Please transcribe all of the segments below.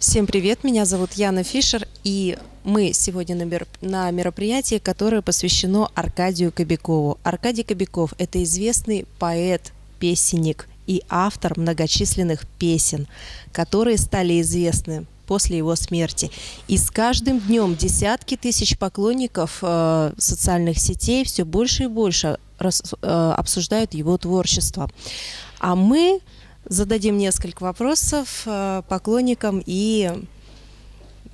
Всем привет, меня зовут Яна Фишер, и мы сегодня на, мер... на мероприятии, которое посвящено Аркадию Кобякову. Аркадий Кобяков – это известный поэт, песенник и автор многочисленных песен, которые стали известны после его смерти. И с каждым днем десятки тысяч поклонников э, социальных сетей все больше и больше рас, э, обсуждают его творчество. А мы зададим несколько вопросов э, поклонникам и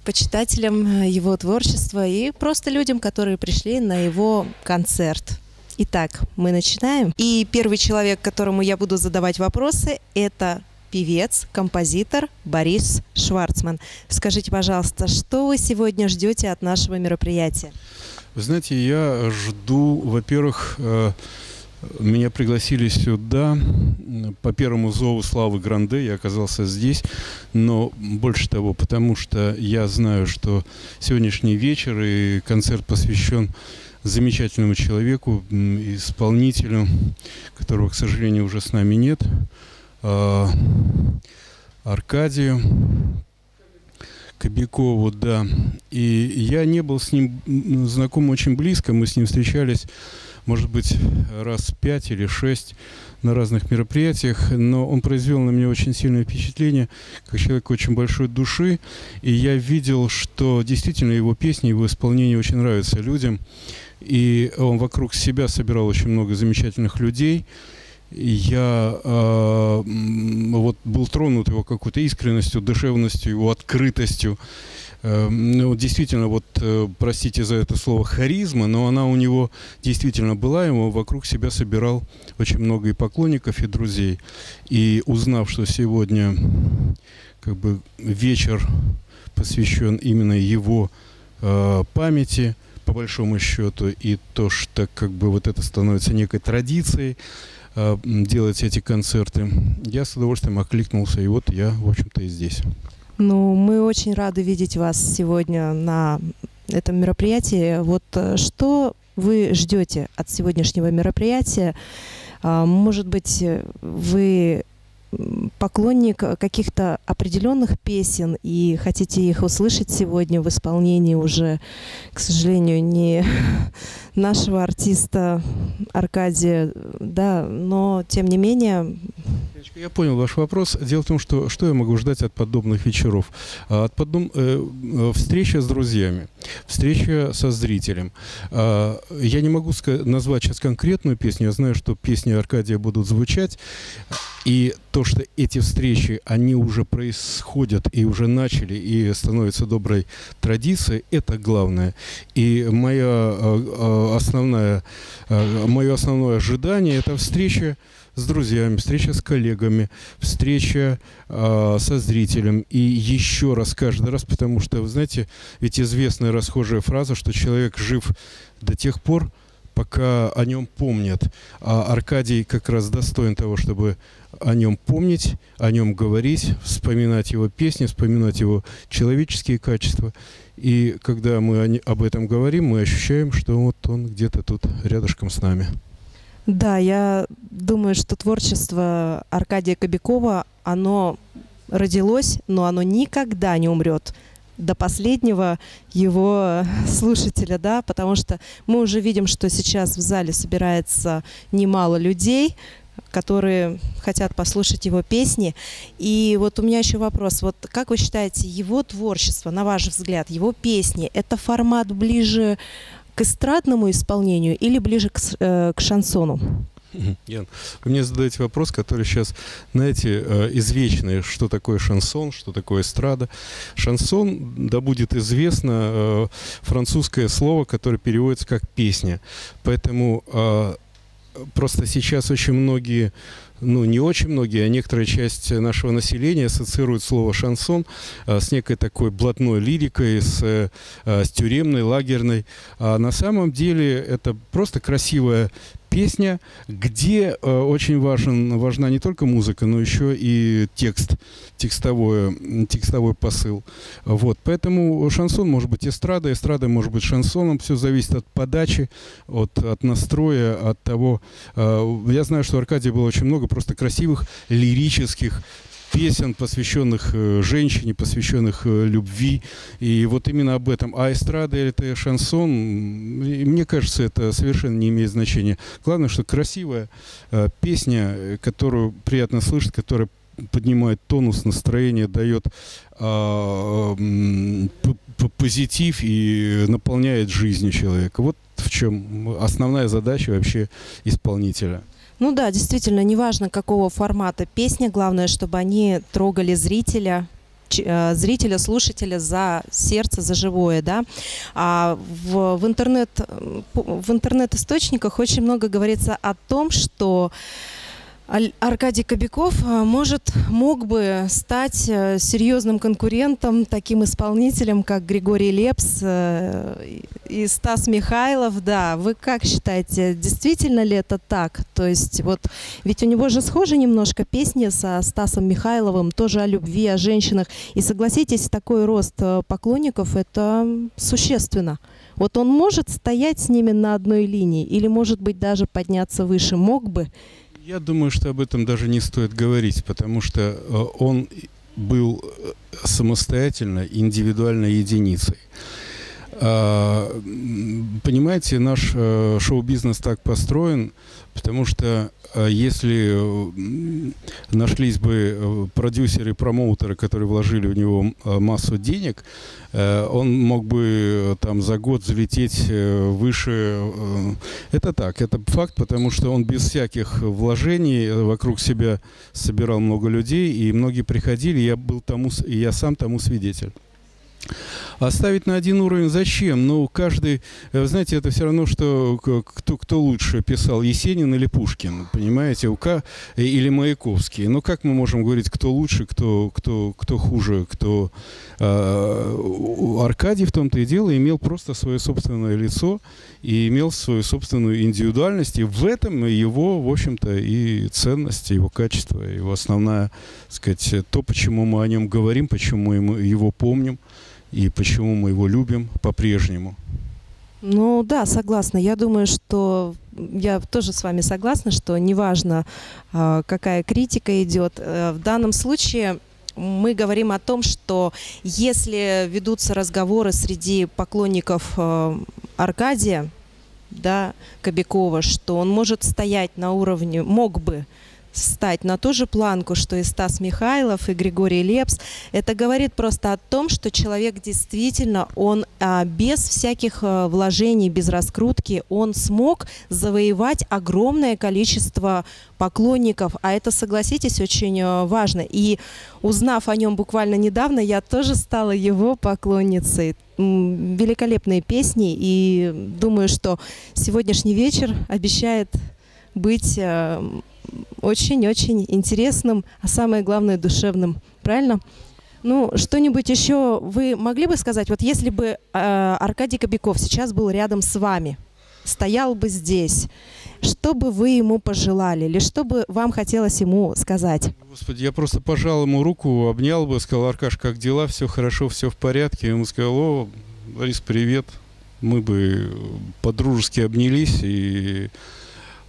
почитателям его творчества и просто людям, которые пришли на его концерт. Итак, мы начинаем. И первый человек, которому я буду задавать вопросы, это певец, композитор Борис Шварцман. Скажите, пожалуйста, что вы сегодня ждете от нашего мероприятия? Вы знаете, я жду, во-первых, э, меня пригласили сюда по первому зову Славы Гранде, я оказался здесь, но больше того, потому что я знаю, что сегодняшний вечер и концерт посвящен замечательному человеку, исполнителю, которого, к сожалению, уже с нами нет, а, Аркадию Кобякову, да. И я не был с ним знаком очень близко, мы с ним встречались может быть, раз пять или шесть на разных мероприятиях, но он произвел на меня очень сильное впечатление, как человек очень большой души, и я видел, что действительно его песни, его исполнение очень нравятся людям, и он вокруг себя собирал очень много замечательных людей, я э, вот был тронут его какой-то искренностью, душевностью, его открытостью, ну, действительно, вот, э, простите за это слово, харизма, но она у него действительно была, ему вокруг себя собирал очень много и поклонников, и друзей. И узнав, что сегодня как бы вечер посвящен именно его э, памяти, по большому счету, и то, что как бы вот это становится некой традицией, э, делать эти концерты, я с удовольствием окликнулся, и вот я, в общем-то, и здесь. Ну, мы очень рады видеть вас сегодня на этом мероприятии. Вот э, что вы ждете от сегодняшнего мероприятия? А, может быть, вы поклонник каких-то определенных песен и хотите их услышать сегодня в исполнении уже, к сожалению, не нашего артиста Аркадия, да, но тем не менее я понял ваш вопрос. Дело в том, что что я могу ждать от подобных вечеров? А, от подоб... Э, э, встреча с друзьями, встреча со зрителем. А, я не могу назвать сейчас конкретную песню. Я знаю, что песни Аркадия будут звучать. И то, что эти встречи, они уже происходят и уже начали, и становятся доброй традицией, это главное. И моя э, основная, мое основное ожидание – это встреча с друзьями, встреча с коллегами, встреча э, со зрителем. И еще раз, каждый раз, потому что, вы знаете, ведь известная расхожая фраза, что человек жив до тех пор, пока о нем помнят. А Аркадий как раз достоин того, чтобы о нем помнить, о нем говорить, вспоминать его песни, вспоминать его человеческие качества. И когда мы об этом говорим, мы ощущаем, что вот он где-то тут рядышком с нами. Да, я думаю, что творчество Аркадия Кобякова, оно родилось, но оно никогда не умрет до последнего его слушателя, да, потому что мы уже видим, что сейчас в зале собирается немало людей, которые хотят послушать его песни. И вот у меня еще вопрос. Вот как вы считаете, его творчество, на ваш взгляд, его песни, это формат ближе к эстрадному исполнению или ближе к, э, к шансону? Ян, вы мне задаете вопрос, который сейчас, знаете, э, извечный, что такое шансон, что такое эстрада. Шансон, да будет известно, э, французское слово, которое переводится как песня. Поэтому э, просто сейчас очень многие ну, не очень многие, а некоторая часть нашего населения ассоциирует слово «шансон» а, с некой такой блатной лирикой, с, а, с тюремной, лагерной. А на самом деле это просто красивая песня, где э, очень важен, важна не только музыка, но еще и текст, текстовой, текстовой посыл. Вот, поэтому шансон может быть эстрада, эстрада может быть шансоном, все зависит от подачи, от, от настроя, от того. Э, я знаю, что Аркадий было очень много просто красивых лирических песен, посвященных э, женщине, посвященных э, любви. И вот именно об этом. А эстрада или это шансон, мне кажется, это совершенно не имеет значения. Главное, что красивая э, песня, которую приятно слышать, которая поднимает тонус, настроение, дает э, позитив и наполняет жизнью человека. Вот в чем основная задача вообще исполнителя. Ну да, действительно, неважно какого формата песня, главное, чтобы они трогали зрителя, э, зрителя, слушателя за сердце, за живое, да. А в, в интернет в интернет-источниках очень много говорится о том, что Аркадий Кобяков а, может, мог бы стать э, серьезным конкурентом, таким исполнителем, как Григорий Лепс э, и Стас Михайлов. Да, вы как считаете, действительно ли это так? То есть вот, ведь у него же схожи немножко песни со Стасом Михайловым, тоже о любви, о женщинах. И согласитесь, такой рост э, поклонников – это существенно. Вот он может стоять с ними на одной линии или, может быть, даже подняться выше? Мог бы? Я думаю, что об этом даже не стоит говорить, потому что э, он был э, самостоятельно, индивидуальной единицей. А, понимаете, наш э, шоу-бизнес так построен, потому что э, если э, нашлись бы продюсеры и промоутеры, которые вложили в него массу денег, он мог бы там за год залететь выше. Это так, это факт, потому что он без всяких вложений вокруг себя собирал много людей, и многие приходили, я был тому, я сам тому свидетель. Оставить на один уровень зачем? Ну, каждый, э, знаете, это все равно, что кто, кто лучше писал, Есенин или Пушкин, понимаете, УК э, или Маяковский. Ну, как мы можем говорить, кто лучше, кто, кто, кто хуже, кто... Э, Аркадий в том-то и дело имел просто свое собственное лицо и имел свою собственную индивидуальность, и в этом его, в общем-то, и ценность, его качество, его основная, так сказать, то, почему мы о нем говорим, почему мы его помним и почему мы его любим по-прежнему. Ну да, согласна. Я думаю, что я тоже с вами согласна, что неважно, а, какая критика идет. Э, в данном случае мы говорим о том, что если ведутся разговоры среди поклонников э, Аркадия, да, Кобякова, что он может стоять на уровне, мог бы стать на ту же планку, что и Стас Михайлов, и Григорий Лепс. Это говорит просто о том, что человек действительно, он а, без всяких а, вложений, без раскрутки, он смог завоевать огромное количество поклонников, а это, согласитесь, очень а, важно. И узнав о нем буквально недавно, я тоже стала его поклонницей. Великолепные песни, и думаю, что сегодняшний вечер обещает быть очень-очень интересным, а самое главное душевным. Правильно? Ну, что-нибудь еще вы могли бы сказать? Вот если бы э, Аркадий Кобяков сейчас был рядом с вами, стоял бы здесь, что бы вы ему пожелали или что бы вам хотелось ему сказать? Господи, я просто пожал ему руку, обнял бы, сказал, Аркаш, как дела, все хорошо, все в порядке. ему сказал, о, Борис, привет. Мы бы по-дружески обнялись и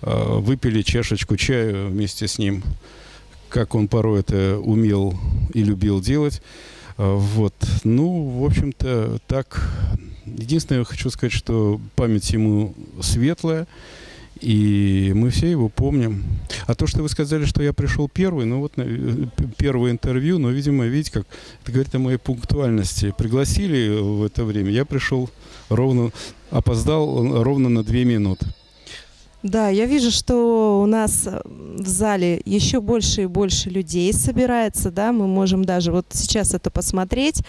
выпили чашечку чая вместе с ним, как он порой это умел и любил делать. Э, вот. Ну, в общем-то, так. Единственное, я хочу сказать, что память ему светлая, и мы все его помним. А то, что вы сказали, что я пришел первый, ну вот э, первое интервью, но, видимо, видите, как это говорит о моей пунктуальности. Пригласили в это время, я пришел ровно, опоздал ровно на две минуты. Да, я вижу, что у нас э, в зале еще больше и больше людей собирается, да, мы можем даже вот сейчас это посмотреть.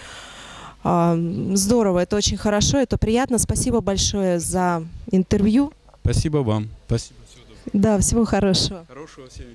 А, здорово, это очень хорошо, это приятно. Спасибо большое за интервью. Спасибо вам. Спасибо. Да, всего хорошего. Хорошего всем.